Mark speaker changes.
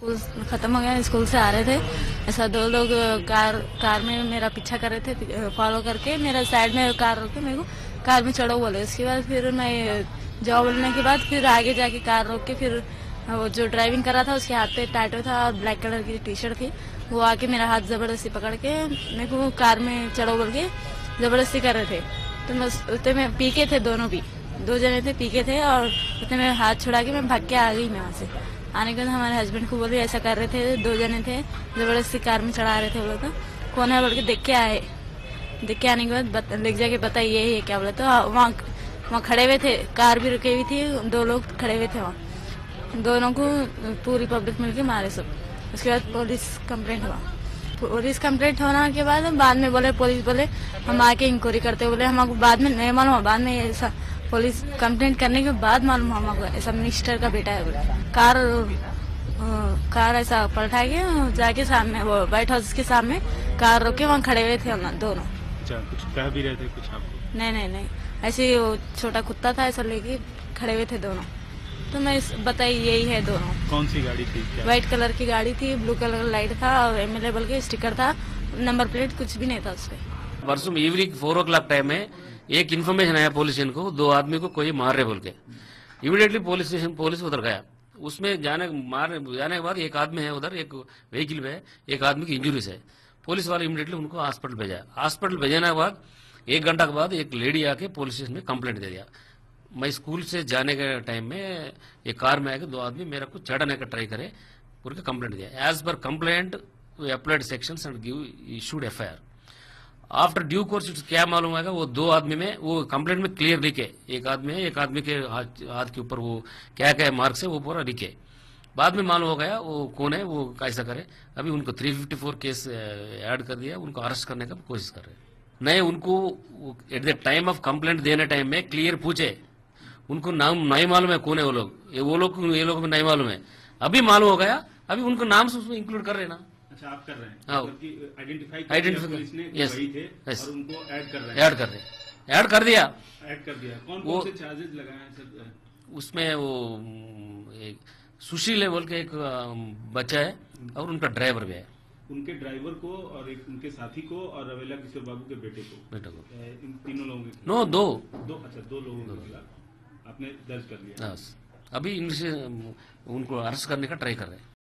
Speaker 1: School खत्म हो गया, स्कूल से आ रहे थे। ऐसा दो लोग कार कार में मेरा पीछा कर रहे थे फॉलो करके। मेरा साइड में कार रोक के मेरे को कार में चढ़ो बोले। उसके बाद फिर मैं जॉब बोलने के बाद फिर आगे जाके कार रोक के फिर वो जो ड्राइविंग कर रहा था, उसके हाथ पे टाइटो था और ब्लैक कलर की टी शर्ट थी। वो आके मेरा हाथ ज़बरदस्ती पकड़ के, मेरे को कार में चढ़ो बोल के ज़बरदस्ती कर रहे थे। तो मैं उतने में पीके थे दोनों भी। दो जने थे, पीके थे और उतने में हाथ छुड़ा के मैं भाग के आ गई मैं वहाँ से। आने के बाद हमारे हस्बैंड को बोले, ऐसा कर रहे थे, दो जने थे, ज़बरदस्ती कार में चढ़ा रहे थे, बोले तो कौन है? बोल के, देख के आए। देख के आने के बाद लेके जाके बताइए, ये है क्या बोले तो वहाँ वहाँ खड़े हुए थे, कार भी रुकी हुई थी, दो लोग खड़े हुए थे वहाँ। दोनों को पूरी पब्लिक मिलके मारे सब। उसके बाद पुलिस कंप्लेंट हुआ। पुलिस कंप्लेंट होने के बाद बाद में बोले पुलिस बोले, हम आके इंक्वायरी करते बोले हमको बाद में, नहीं मालूम, बाद में ऐसा पुलिस कंप्लेंट करने के बाद मालूम हुआ हमको ऐसा मिनिस्टर का बेटा है बोले। कार कार ऐसा पलटा के जाके सामने वो व्हाइट हाउस के सामने कार रोके वहाँ खड़े हुए थे हम दोनों।
Speaker 2: अच्छा कुछ कह भी रहे थे कुछ आपको
Speaker 1: नहीं नहीं नहीं। ऐसे वो छोटा कुत्ता था ऐसा लेके खड़े हुए थे दोनों। तो मैं बताई यही है दोनों।
Speaker 2: कौन सी गाड़ी थी क्या?
Speaker 1: व्हाइट कलर की गाड़ी थी ब्लू कलर का लाइट था और एम के स्टिकर था नंबर प्लेट कुछ भी नहीं था उस पर
Speaker 3: परसों evening four o'clock time में एक इन्फॉर्मेशन आया पुलिस स्टेशन को, दो आदमी को कोई मार रहे बोल के। इमीडिएटली पुलिस स्टेशन पुलिस उधर गया। उसमें जाने मार जाने के बाद एक आदमी है उधर, एक व्हीकल में एक आदमी की इंजुरीज है। पुलिस वाले इमीडिएटली उनको हॉस्पिटल भेजा। हॉस्पिटल भेजने के बाद, एक घंटा के बाद एक लेडी आके पुलिस स्टेशन में कंप्लेंट दे दिया। मैं स्कूल से जाने के टाइम में एक कार में आके दो आदमी मेरे को चढ़ाने का ट्राई करे पूरे का कंप्लेंट दिया। As per complaint applied section and give issued F after due course क्या मालूम आएगा? वो दो आदमी में, वो कंप्लेंट में क्लियर लिखे एक आदमी है, एक आदमी के हाथ हाथ के ऊपर वो क्या क्या मार्क्स है, वो पूरा लिखे बाद में मालूम हो गया, वो कौन है, वो कैसा करे। अभी उनको 354 केस ऐड कर दिया, उनको अरेस्ट करने का कोशिश कर रहे हैं। नहीं उनको at the time of complaint देने टाइम में क्लियर पूछे। उनको नाम नहीं मालूम है कौन है वो लोग। ये वो लोग, ये लोग नहीं मालूम है। अभी मालूम हो गया, अभी उनको नाम से उसमें इंक्लूड कर रहे ना।
Speaker 2: अच्छा आप कर रहे हैं।
Speaker 3: हाँ।
Speaker 2: आइडेंटिफाई थे और उनको ऐड कर रहे हैं।
Speaker 3: ऐड कर रहे ऐड कर दिया।
Speaker 2: ऐड कर दिया। कौन कौन से चार्जेस लगाए हैं सर?
Speaker 3: उसमें वो एक सुशील लेवल के एक बच्चा है और उनका ड्राइवर भी है।
Speaker 2: उनके ड्राइवर को और एक उनके साथी को और रवेला किशोर बाबू के बेटे को।
Speaker 3: बेटा को।
Speaker 2: इन तीनों लोगों के
Speaker 3: नो दो।
Speaker 2: दो अच्छा दो लोगों के खिलाफ आपने दर्ज कर लिया
Speaker 3: अभी इनसे उनको अरेस्ट करने का ट्राई कर रहे हैं।